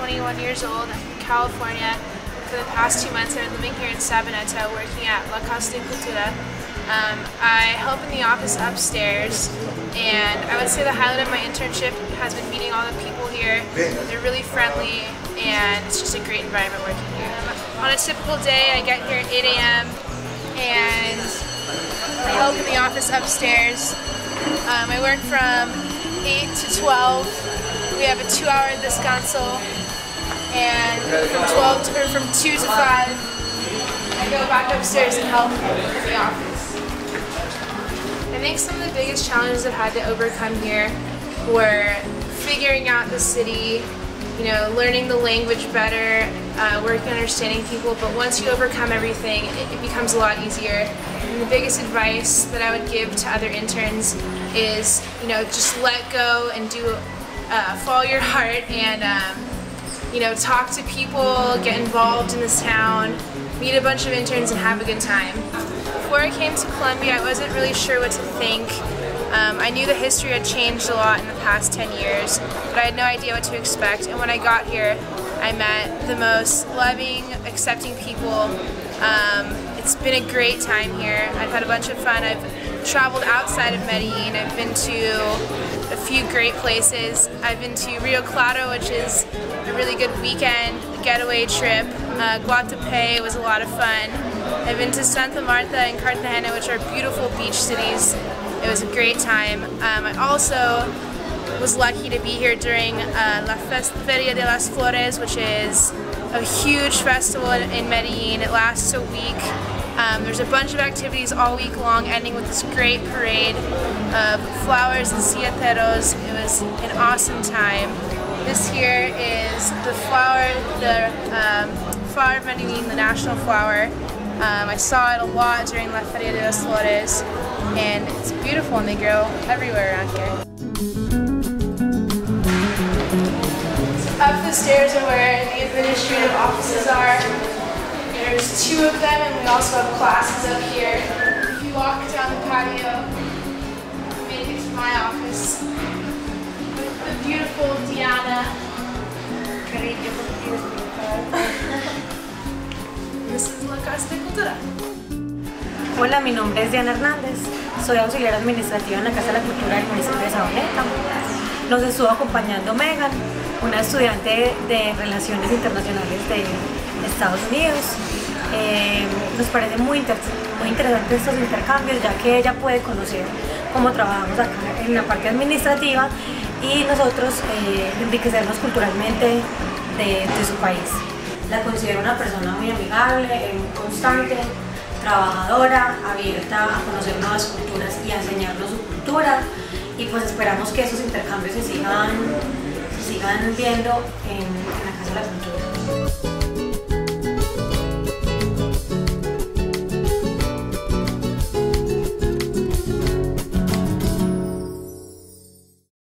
21 years old. I'm from California. For the past two months, I've been living here in Sabaneta, working at La de Cultura. Um, I help in the office upstairs, and I would say the highlight of my internship has been meeting all the people here. They're really friendly, and it's just a great environment working here. On a typical day, I get here at 8 a.m. and I help in the office upstairs. Um, I work from 8 to 12. We have a two-hour descanso, and from 12 to, or from 2 to 5, I go back upstairs and help in the office. I think some of the biggest challenges I've had to overcome here were figuring out the city, you know, learning the language better, uh, working understanding people, but once you overcome everything, it, it becomes a lot easier. And the biggest advice that I would give to other interns is, you know, just let go and do, uh, follow your heart and, um, you know, talk to people, get involved in this town, meet a bunch of interns and have a good time. Before I came to Colombia, I wasn't really sure what to think. Um, I knew the history had changed a lot in the past 10 years, but I had no idea what to expect. And when I got here, I met the most loving, accepting people. Um, it's been a great time here. I've had a bunch of fun. I've traveled outside of Medellin. I've been to a few great places. I've been to Rio Claro, which is a really good weekend getaway trip. Uh, Guatapé was a lot of fun. I've been to Santa Marta and Cartagena, which are beautiful beach cities. It was a great time. Um, I also was lucky to be here during uh, La Feria de las Flores, which is a huge festival in Medellin. It lasts a week. Um, there's a bunch of activities all week long, ending with this great parade of flowers and silleteros. It was an awesome time. This here is the flower, the um, flower of Medellin, the national flower. Um, I saw it a lot during La Feria de las Flores, and it's beautiful, and they grow everywhere around here. Up the stairs are where the administrative offices are. There's two of them, and we also have classes up here. If you walk down the patio, make it to my office Is La Casa de. Hola, mi nombre es Diana Hernández, soy auxiliar administrativa en la Casa de la Cultura del municipio de Sabaneta. Nos estuvo acompañando Megan, una estudiante de Relaciones Internacionales de Estados Unidos. Eh, nos parece muy, inter interesante estos intercambios, ya que ella puede conocer cómo trabajamos acá en la parte administrativa y nosotros eh, enriquecernos culturalmente de su país. La considero una persona muy amigable, eh, muy constante, trabajadora, abierta a conocer nuevas culturas y a enseñarnos su cultura y pues esperamos que esos intercambios se sigan, sigan viendo en, en la Casa de la Cultura.